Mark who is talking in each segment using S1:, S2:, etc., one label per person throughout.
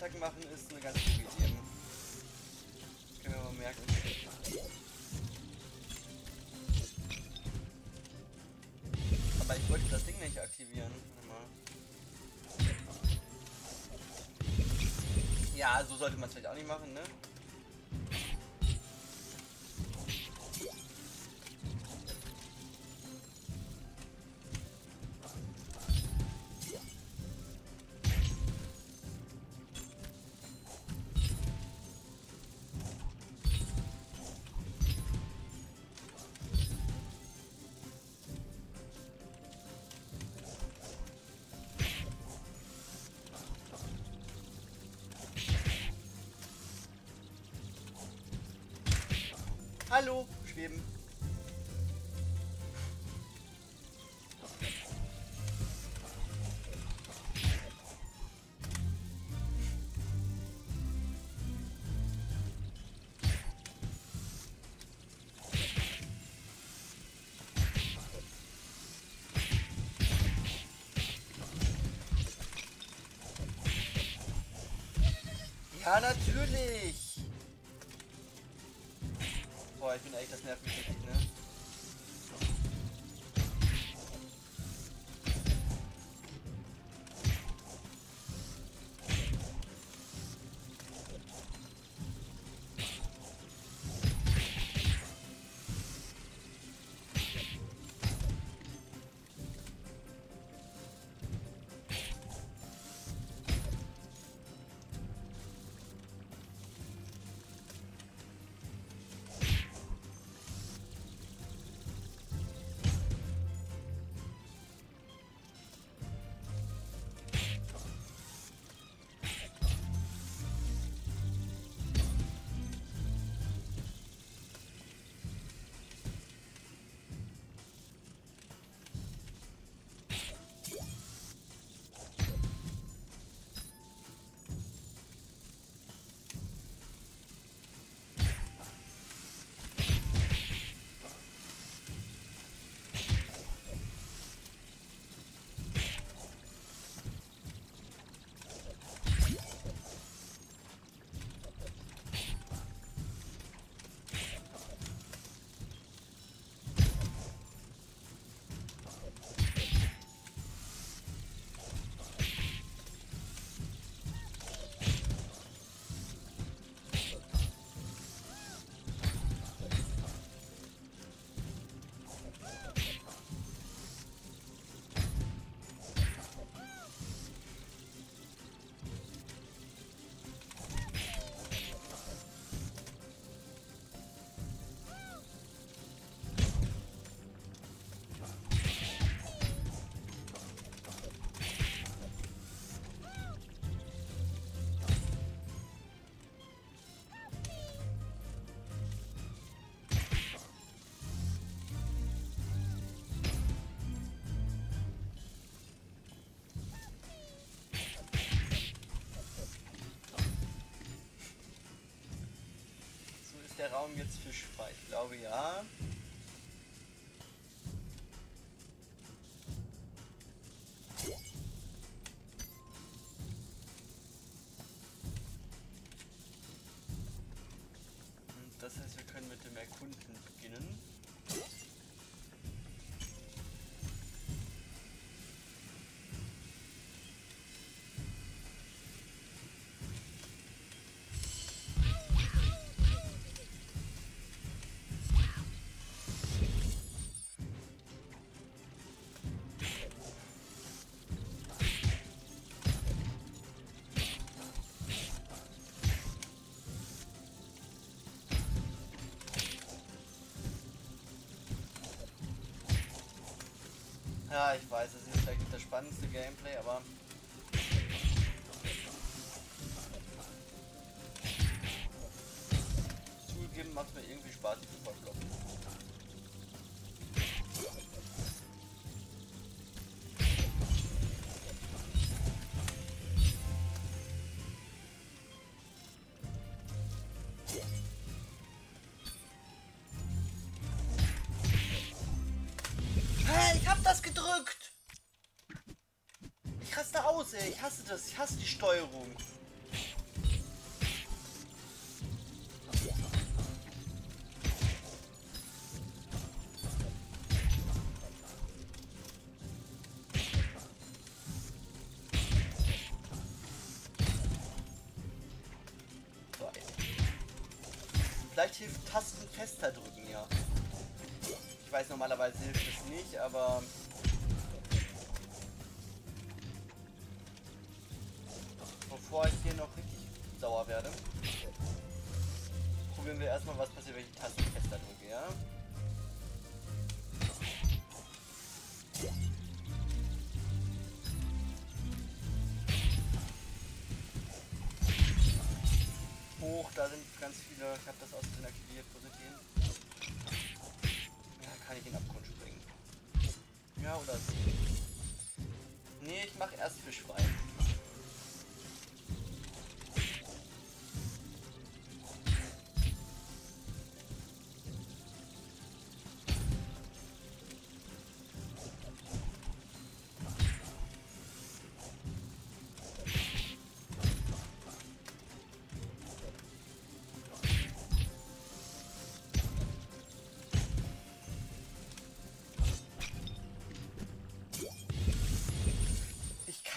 S1: Stapfattacken machen ist eine ganz gute Idee. Können wir mal merken. Aber ich wollte das Ding nicht aktivieren. Ja, so sollte man es vielleicht auch nicht machen, ne? Hallo, schweben. Ja, natürlich. Boah, ich bin echt, das nervt der Raum jetzt fischfrei? Ich glaube ja. Ja, ich weiß, es ist vielleicht nicht das spannendste Gameplay, aber... Zugegeben macht mir irgendwie Spaß, die zu Ich hasse das. Ich hasse die Steuerung. Vielleicht hilft Tasten fester drücken, ja. Ich weiß, normalerweise hilft es nicht, aber... Bevor ich hier noch richtig sauer werde, probieren wir erstmal, was passiert, wenn ich die Tasten fester drücke, ja? Hoch, da sind ganz viele. Ich habe das aus den aktiviert. Wo sind die? Ja, kann ich den Abgrund springen. Ja, oder so. Nee, ich mache erst Fisch frei.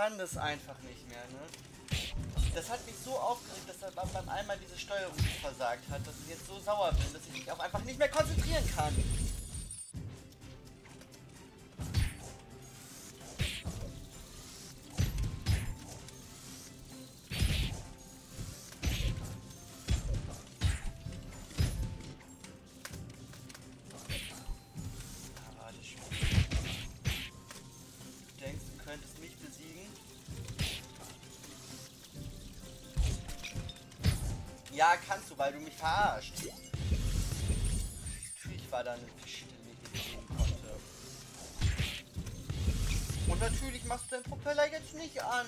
S1: Kann das einfach nicht mehr, ne? Das hat mich so aufgeregt, dass er beim einmal diese Steuerung versagt hat, dass ich jetzt so sauer bin, dass ich mich auch einfach nicht mehr konzentrieren kann. Weil du mich verarscht. Natürlich war da eine Fisch, die mich sehen konnte. Und natürlich machst du deinen Propeller jetzt nicht an.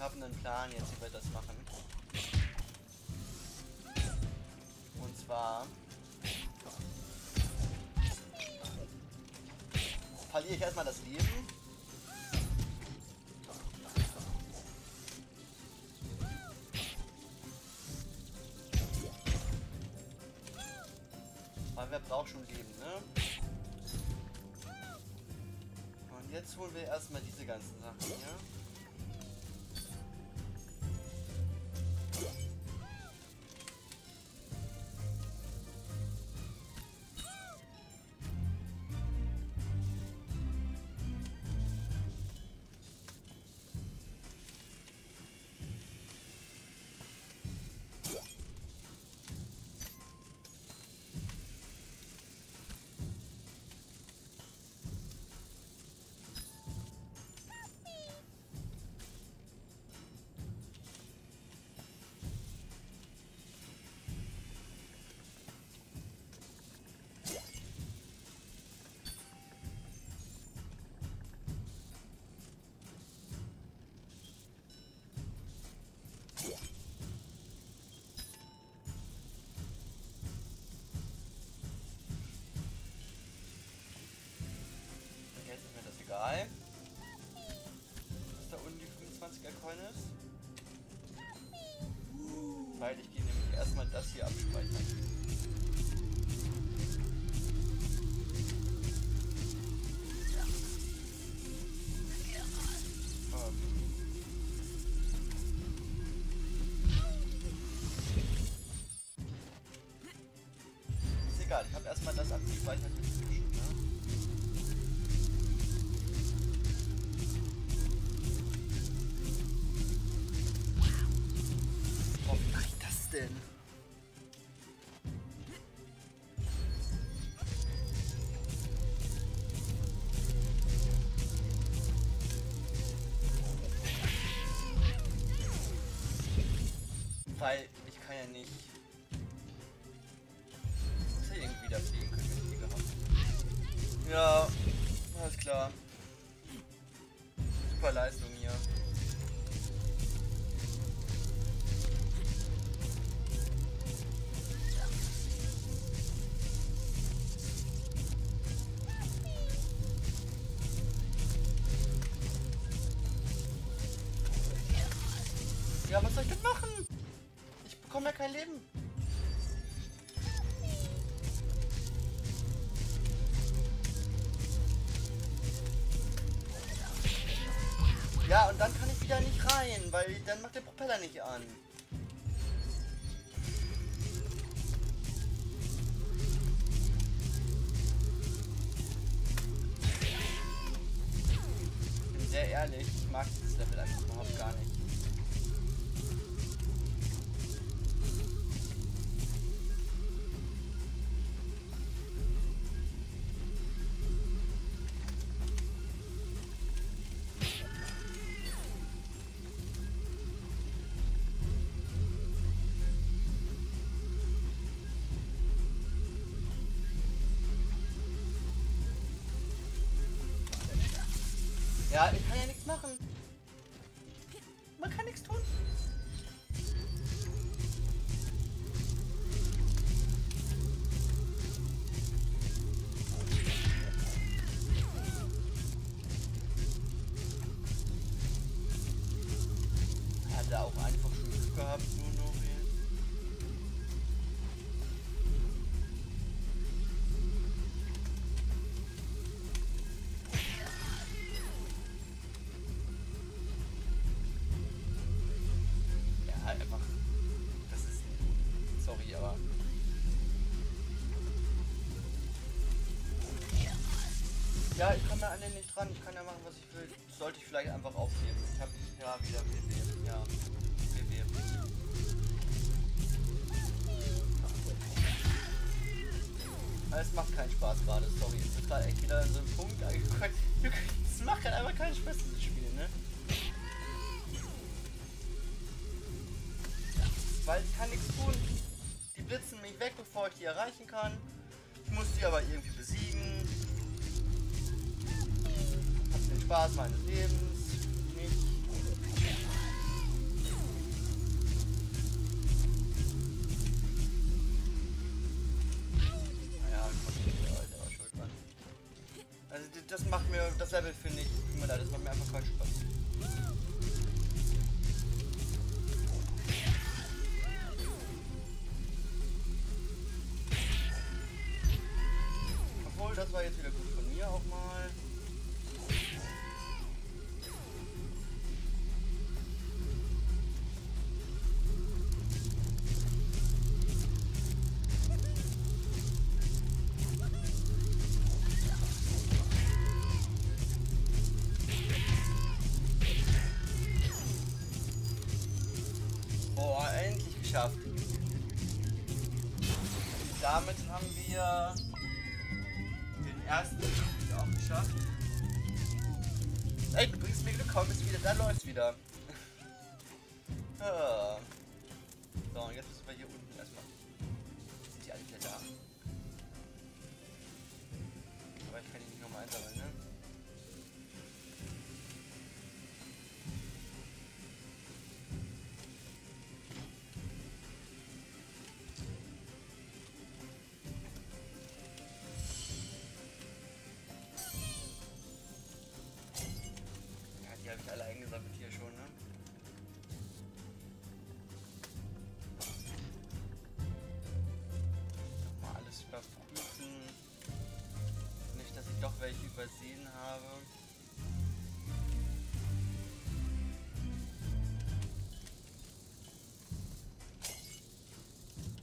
S1: Habe einen Plan jetzt, wie wir das machen. Und zwar verliere ich erstmal das Leben. Weil wer braucht schon Leben, ne? Und jetzt holen wir erstmal diese ganzen Sachen hier. Das hier abspeichern. Ist egal, ich habe erstmal das abgespeichert inzwischen, ne? Weil ich kann ja nicht. Muss ja irgendwie wieder fliegen können, wenn ich die gehabt. Ja, alles klar. Super Leistung sehr ehrlich, ich mag dieses Level einfach überhaupt gar nicht. Ja, ich komme an den nicht dran. Ich kann ja machen, was ich will. Sollte ich vielleicht einfach aufgeben. Ich habe ja wieder WW. Ja. WW. Es macht keinen Spaß gerade, sorry. Ich bin gerade echt wieder so einem Punkt angekommen. Es macht halt einfach keinen Spaß, dieses Spiel, ne? Weil ich kann nichts tun. Die blitzen mich weg, bevor ich die erreichen kann. Ich muss die aber irgendwie Spaß meines Lebens. Also das macht mir, das Level finde ich, tut mir leid, das macht mir einfach keinen Spaß. So, und jetzt müssen wir hier unten erstmal. Sind die alle wieder da? Aber ich kann die nicht nochmal einsammeln, ne? Übersehen habe.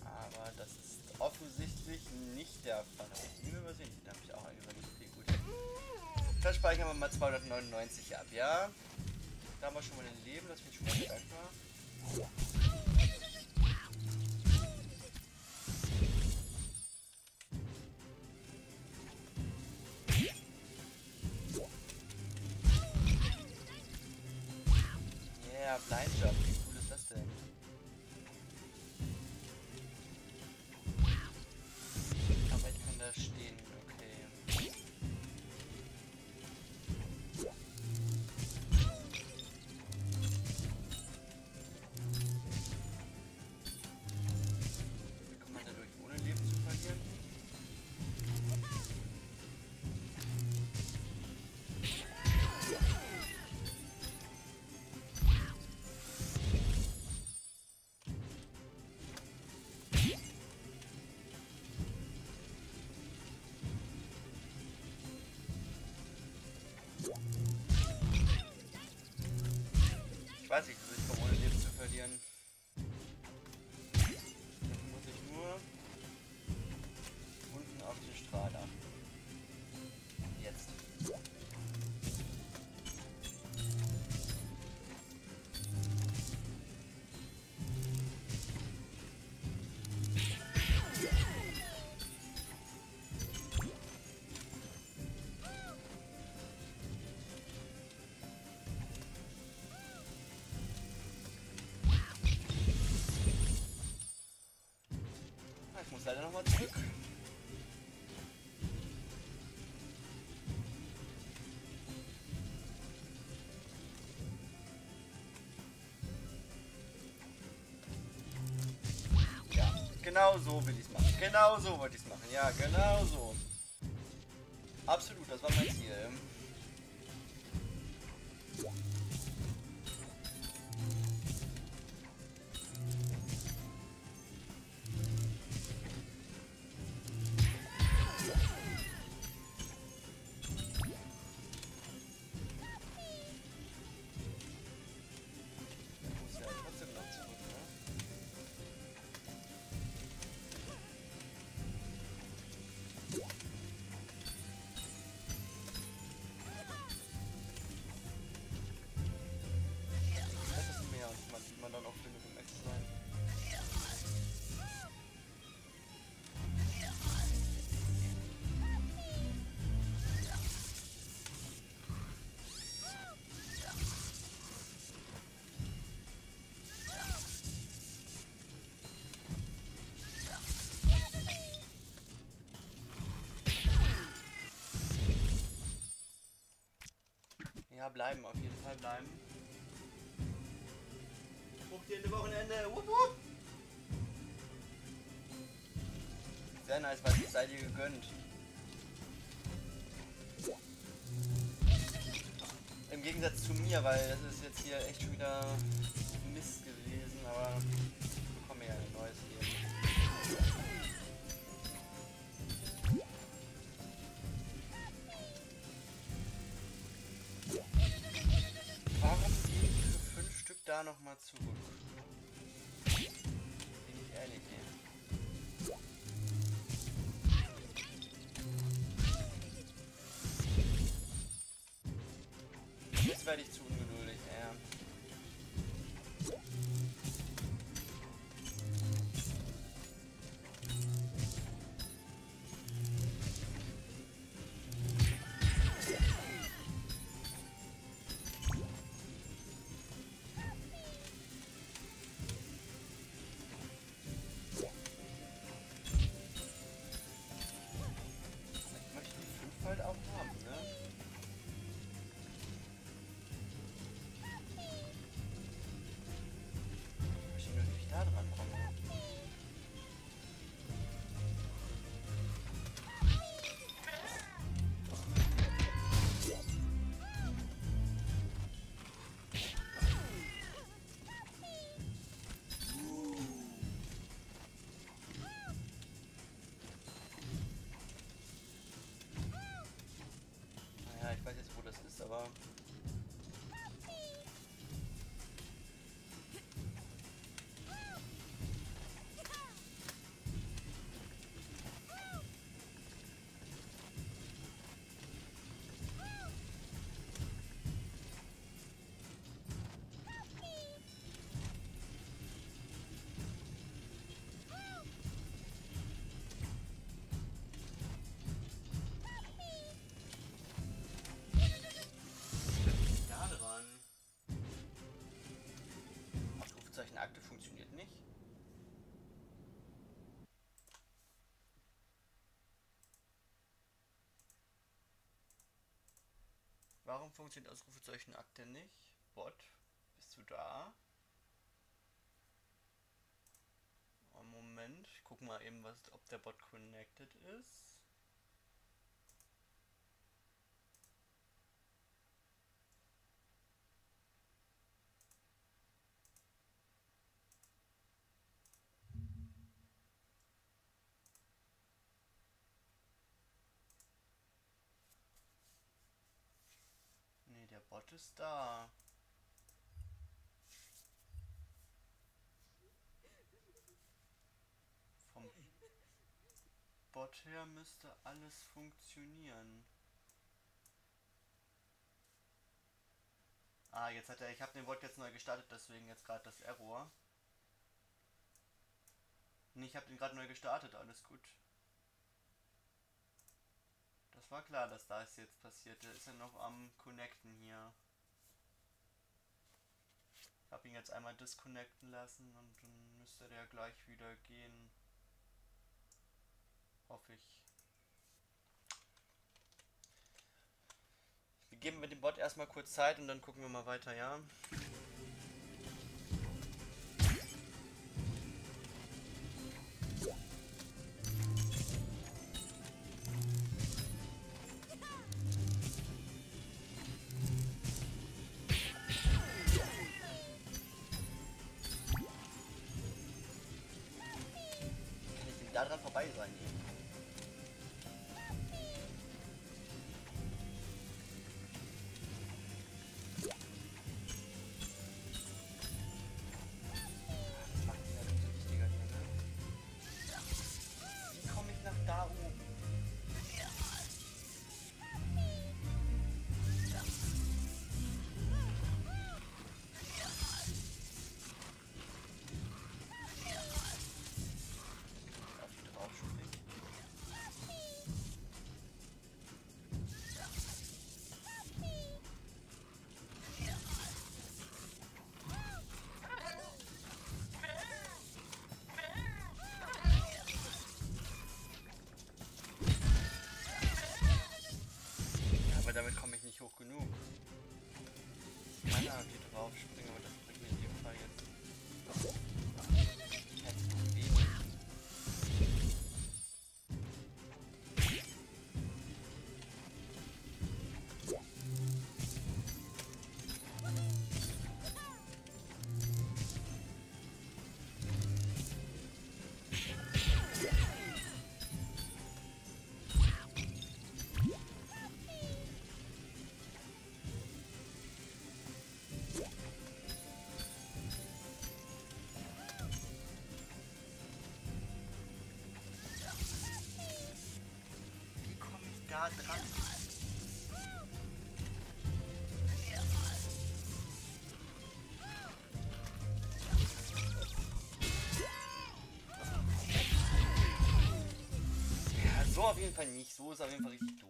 S1: Aber das ist offensichtlich nicht der Fall. Habe ich ihn übersehen? Den habe ich auch übersehen. Okay, gut. Dann speichern wir mal 299 ab, ja? Da haben wir schon mal ein Leben, das wird schon mal einfach. Ich weiß nicht, ich komme ohne Leben zu verlieren. Muss leider nochmal zurück. Ja, genau so will ich es machen. Genau so wollte ich es machen. Ja, genau so. Absolut, das war mein Ziel. Ja, bleiben, auf jeden Fall bleiben. Fruchtierende Wochenende. Wupp, wupp. Sehr nice, was sei dir gegönnt. Im Gegensatz zu mir, weil das ist jetzt hier echt schon wieder Mist gewesen, aber zurück? Bin ich ehrlich hier. Jetzt werde ich zu Hello. Leichenakte funktioniert nicht. Warum funktioniert Ausrufezeichenakte nicht? Bot, bist du da? Oh, Moment, ich guck mal eben, was, ob der Bot connected ist. Bot ist da. Vom Bot her müsste alles funktionieren. Ah, jetzt hat er, ich habe den Bot jetzt neu gestartet, deswegen jetzt gerade das Error. Nee, ich habe den gerade neu gestartet, alles gut. War klar, dass das jetzt passiert. Der ist ja noch am Connecten hier. Ich habe ihn jetzt einmal disconnecten lassen und dann müsste der gleich wieder gehen. Hoffe ich. Wir geben mit dem Bot erstmal kurz Zeit und dann gucken wir mal weiter, ja? Da dran vorbei da dran? So auf jeden Fall nicht. So ist auf jeden Fall richtig doof.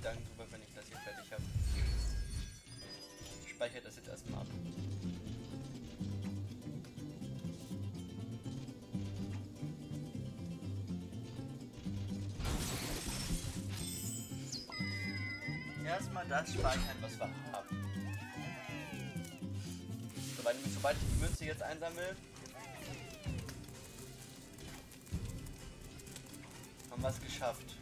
S1: Gedanken drüber, wenn ich das hier fertig habe. Speichere das jetzt erstmal ab. Erstmal das speichern, was wir haben. Sobald, sobald ich die Münze jetzt einsammle, haben wir es geschafft.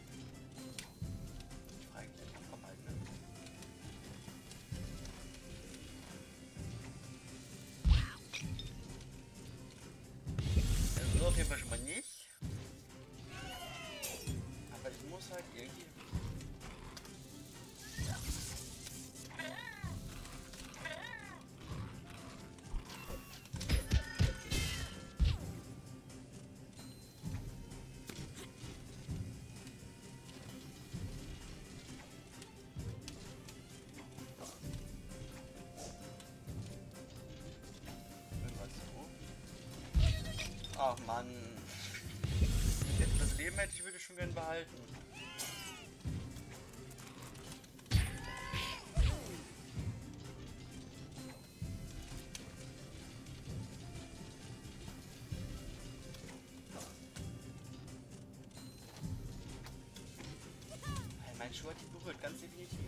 S1: Ach Mann. Das Leben hätte ich wirklich schon gern behalten. Mein Schuh hat die berührt, ganz definitiv.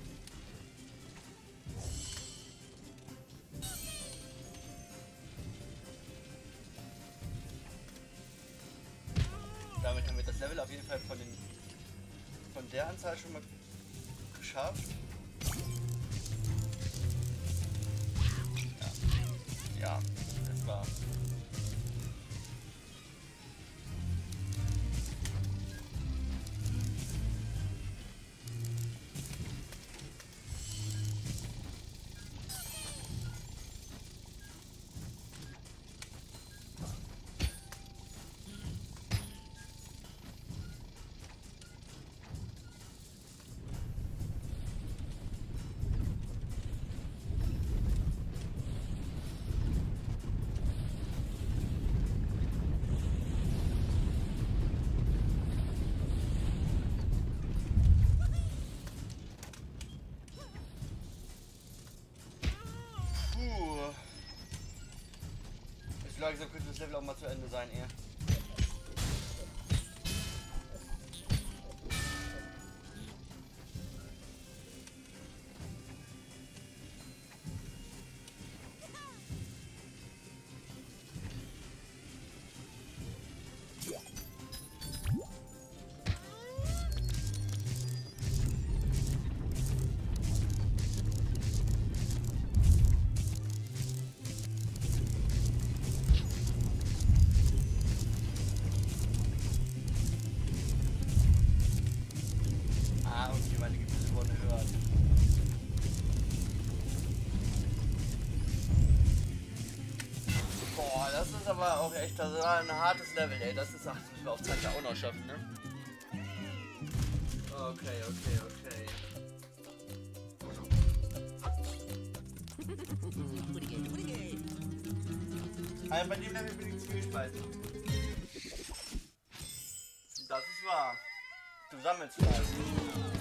S1: Der Anzahl schon mal geschafft. Langsam könnte das Level auch mal zu Ende sein, eher. Aber auch echt das war ein hartes Level, ey. Das ist, ach, das müssen wir auf Zeit auch noch schaffen, ne? Okay, okay, okay. Also bei dem Level bin ich zwiespalten. Das ist wahr. Du sammelst fleißig.